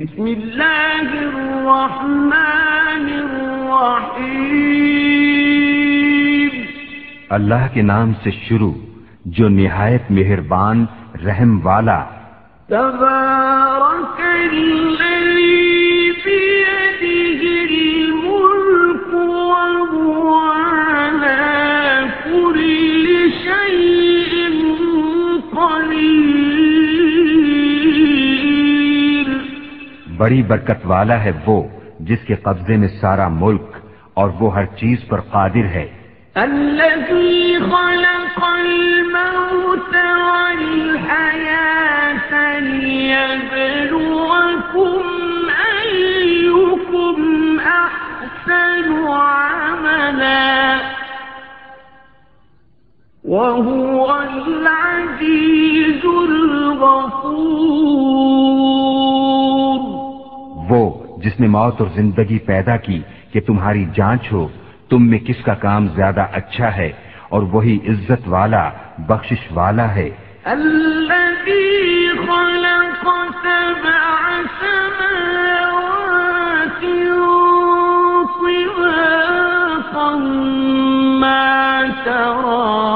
بسم الله الرحمن الرحيم. اللہ کے نام سے شروع جو نہایت مہربان رحم والا تبارك الذي بڑی برکت والا ہے وہ جس کے قبضے میں سارا ملک اور وہ ہر چیز پر قادر ہے۔ الذي خلق الموت والحياة ليبلوكم أيكم أحسن عملا وهو العزيز الغفور۔ وہ جس نے موت اور زندگی پیدا کی کہ تمہاری جانچ ہو، تم میں کس کا کام زیادہ اچھا ہے؟ اور وہی عزت والا، بخشش والا ہے۔ خلق سبع سماوات ما ترى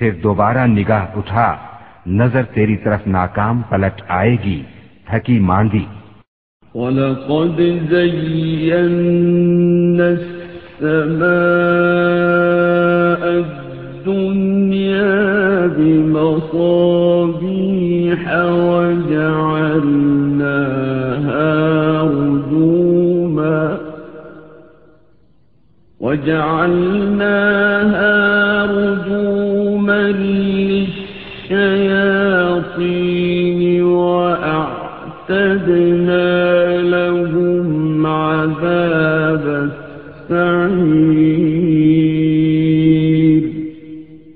پھر دوبارہ نگاہ اٹھا، نظر تیری طرف ناکام پلٹ آئے گی تھکی ماندی۔ ولقد زينا السماء الدنيا بمصابيح وجعلناها رجوما وجعلناها رجوما للشياطين وأعتدنا لهم عذاب السعير.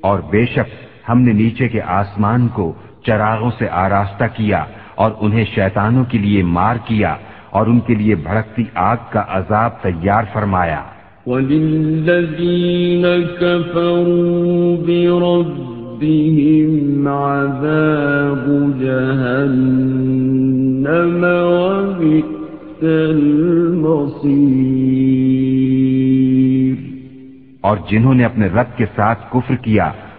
اور بے شک ہم نے نیچے کے آسمان کو چراغوں سے آراستہ کیا اور انہیں شیطانوں کے لیے مار کیا اور ان کے لیے بھڑکتی آگ کا عذاب تیار فرمایا۔ وللذين كفروا بربهم عذاب جهنم وبئس المصير. اور جنہوں نے اپنے رب کے ساتھ کفر کیا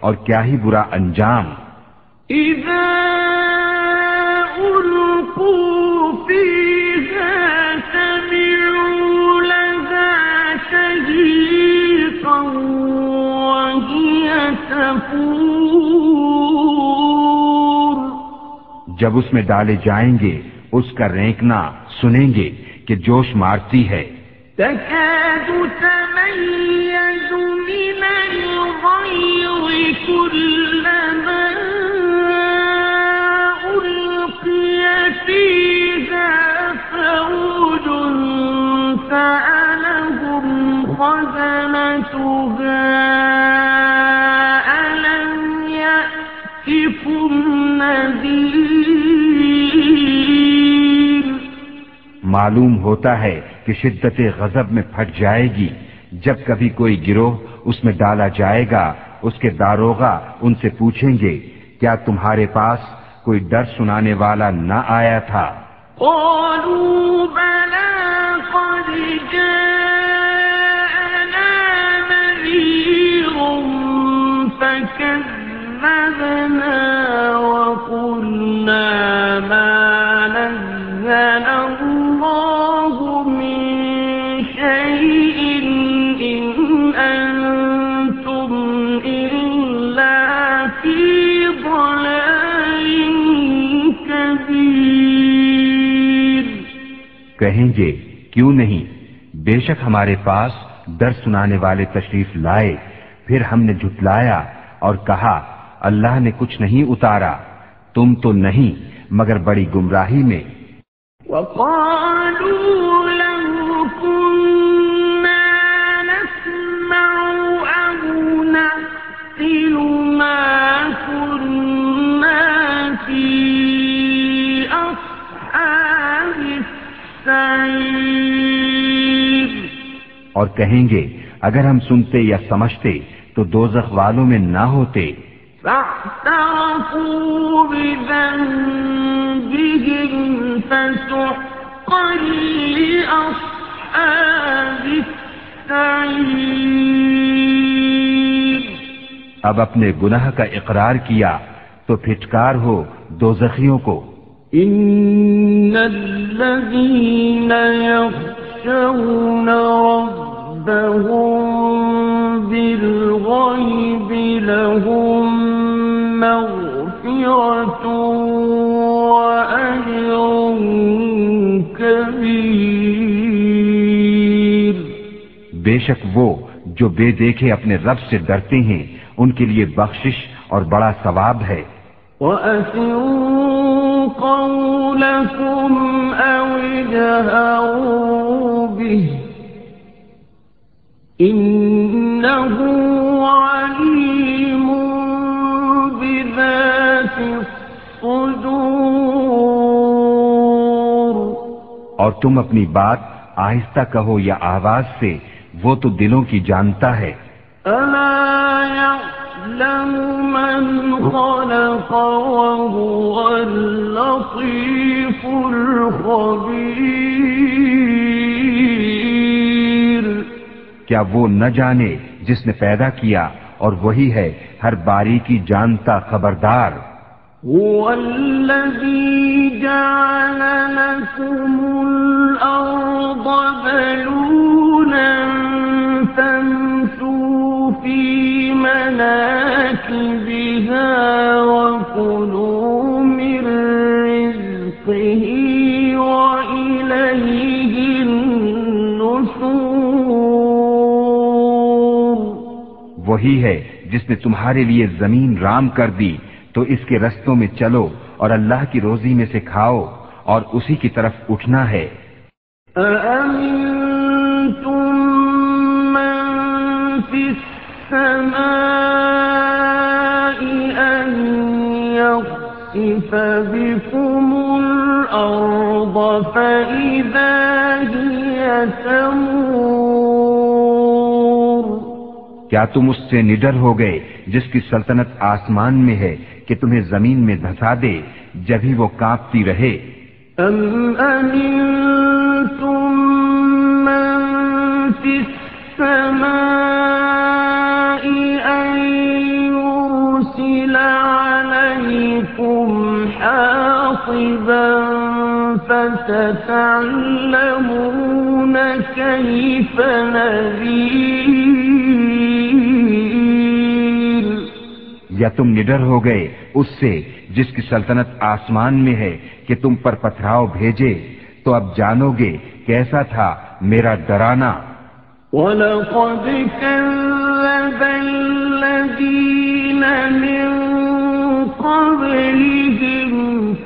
اور کیا ہی برا انجام۔ إذا ألقوا فيه جب اس میں ڈالے جائیں گے، اس کا رینکنا سنیں گے کہ جوش مارتی ہے۔ فوج معلوم ہوتا ہے کہ شدت غضب میں پھٹ جائے گی۔ جب کبھی کوئی گروہ اس میں ڈالا جائے گا، اس کے داروغہ ان سے پوچھیں گے، کیا تمہارے پاس کوئی ڈر سنانے والا نہ آیا تھا؟ قالوا بلا قد جاءنا کہیں گے، کیوں نہیں؟ بے شک ہمارے پاس در سنانے والے تشریف لائے، پھر ہم نے جھٹلایا اور کہا، اللہ نے کچھ نہیں اتارا، تم تو نہیں، مگر بڑی گمراہی میں وقالوا اور کہیں گے اگر ہم سنتے یا سمجھتے تو دوزخ والوں میں نہ ہوتے۔ اب اپنے گناہ کا اقرار کیا تو پھٹکار ہو دوزخیوں کو۔ إن الذين يخشون ربهم بالغيب لهم مغفرة وأجر كبير بے شک وہ جو بے دیکھے اپنے رب سے ڈرتے ہیں ان کے لیے بخشش اور بڑا ثواب ہے۔ وأسروا قولكم أو به إنه عليم بذات الصدور اور تم اپنی بات آہستہ کہو یا آواز سے وہ تو دلوں کی جانتا ہے۔ ألا يعلم من خلق وهو اللطيف الخبير. کیا وہ نہ جانے جس نے پیدا کیا اور وہی ہے ہر باری کی جانتا خبردار؟ هو الذي جعل لكم الأرض مناكبها وكلوا من رزقه وإليه النشور. وہی ہے جس نے تمہارے لیے زمین رام کر دی تو اس کے رستوں میں چلو اور اللہ کی روزی میں سے کھاؤ اور اسی کی طرف اٹھنا ہے۔ أأمنتم من في السماء أن بكم الأرض فإذا هي تمور. کیا تم اس سے نڈر ہو گئے جس کی سلطنت آسمان میں ہے کہ تمہیں زمین میں دھسا دے جبھی وہ کانپتی رہے؟ أم أمنتم من السماء يرسل عليكم حاصبا فستعلمون كيف نذير یا تم نڈر ہو گئے اس سے جس کی سلطنت آسمان میں ہے کہ تم پر پتھراؤ بھیجے تو اب جانو گے کیسا تھا میرا ڈرانا۔ ولقد كذب الذين من قبلهم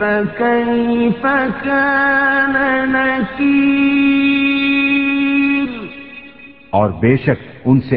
فكيف كان نكير؟ اور بے شک ان سے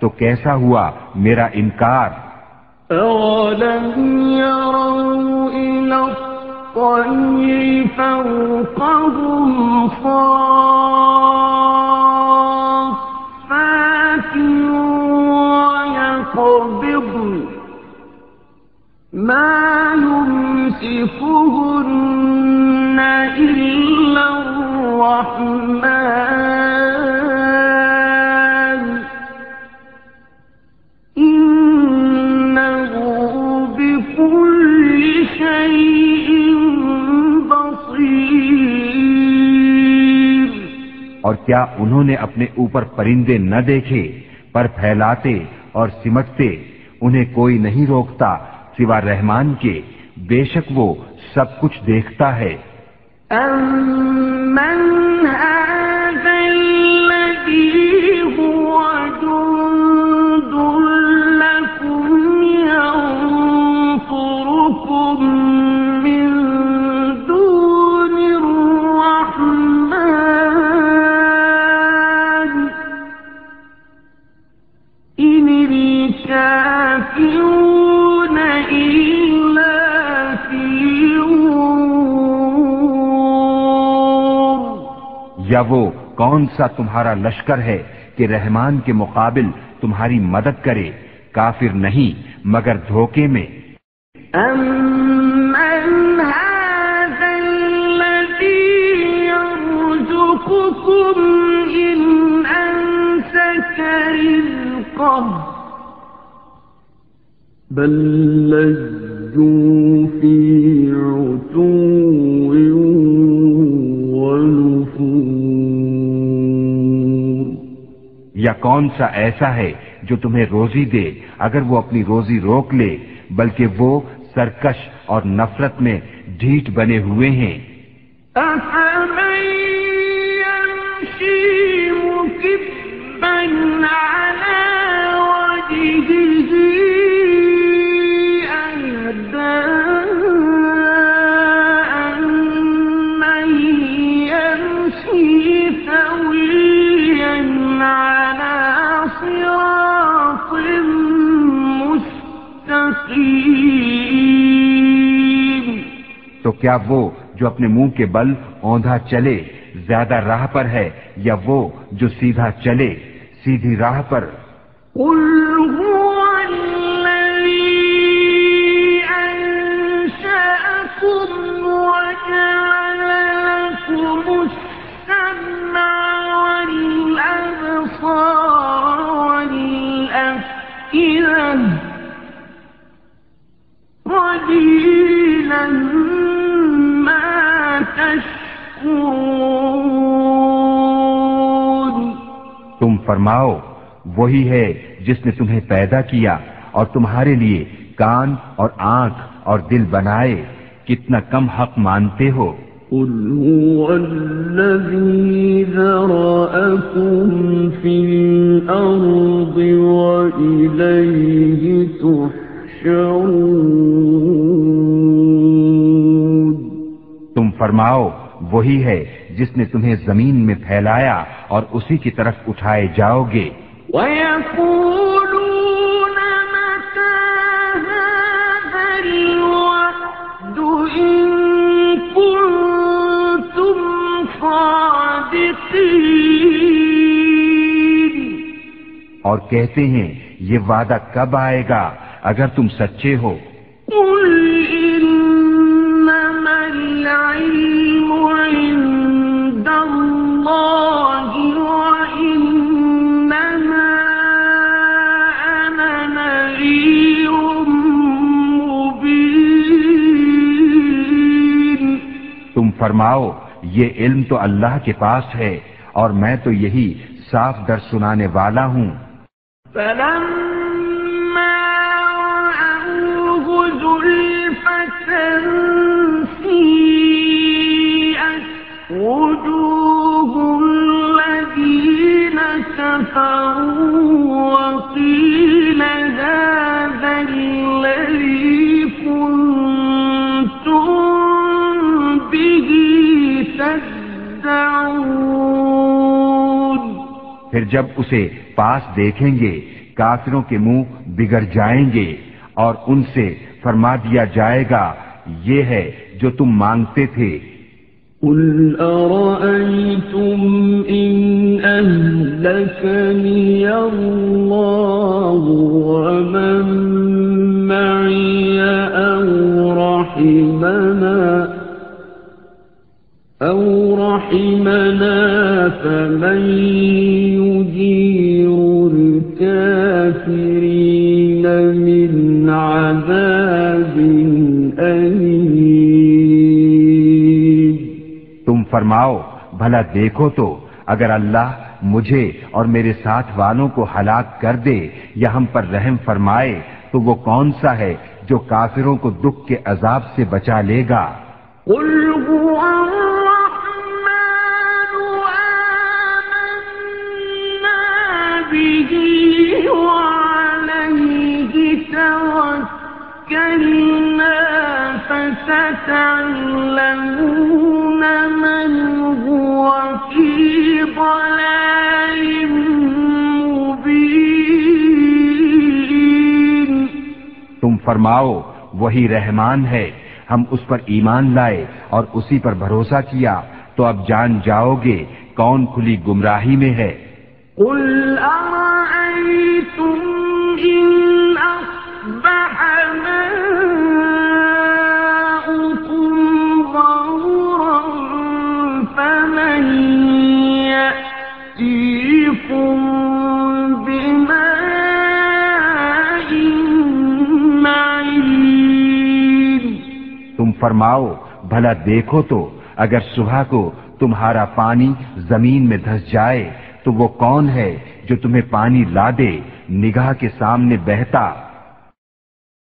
تو کیسا ہوا میرا انکار؟ أولم يروا إلى الطير فوقهم صار يمسكهن إلا الرحمن إنه بكل شيء بصير اور کیا انہوں نے اپنے اوپر پرندے نہ دیکھے، پر پھیلاتے اور سمٹتے، انہیں کوئی نہیں روکتا سوا رحمان کے بے شک وہ سب کچھ دیکھتا ہے۔ کون سا تمہارا لشکر ہے کہ رحمان کے مقابل تمہاری مدد کرے؟ کافر نہیں، مگر دھوکے میں۔ أَمَّنْ یا کون سا ایسا ہے جو تمہیں روزی دے، اگر وہ اپنی روزی روک لے، بلکہ وہ سرکش اور نفرت میں ڈھیٹ بنے ہوئے ہیں۔ تو کیا وہ جو اپنے منہ کے بل اوندھا چلے زیادہ راہ پر ہے یا وہ جو سیدھا چلے سیدھی راہ پر؟ قل هو الذي أنشأكم وجعل لكم السمع والأبصار والأفئدة تم فرماؤ وہی ہے جس نے تمہیں پیدا کیا اور تمہارے لیے کان اور آنکھ اور دل بنائے کتنا کم حق مانتے ہو۔ قل هو الذي ذرأكم في الأرض وإليه تحشرون۔ تم فرماؤ وہی ہے جس نے تمہیں زمین میں پھیلایا اور اسی کی طرف اٹھائے جاؤ گے۔ اور کہتے ہیں یہ وعدہ کب آئے گا؟ اگر تم سچے ہو تم فرماؤ یہ علم تو اللہ کے پاس ہے اور میں تو یہی صاف در سنانے والا ہوں۔ جب اسے پاس دیکھیں گے، کافروں کے منہ بگڑ جائیں گے اور ان سے فرما دیا جائے گا، یہ ہے جو تم مانگتے تھے۔ قل أرأيتم إن أهلكني الله ومن معي أو رحمنا أو رحمنا فمن يجير الكافرين من عذاب أليم تم فرماؤ بھلا دیکھو تو اگر اللہ مجھے اور میرے ساتھ والوں کو ہلاک کر دے یا ہم پر رحم فرمائے تو وہ کون سا ہے جو کافروں کو دکھ کے عذاب سے بچا لے گا؟ قل هو فستعلمون من هو في ضلال مبين تم فرماؤ وہی رحمان ہے ہم اس پر ایمان لائے اور اسی پر بھروسہ کیا تو اب جان جاؤ گے کون کھلی گمراہی میں ہے۔ قل أرأيتم إن أصبح فرماؤ، بھلا دیکھو تو، اگر صبح کو تمہارا پانی زمین میں دھس جائے، تو وہ کون ہے جو تمہیں پانی لا دے، نگاہ کے سامنے بہتا؟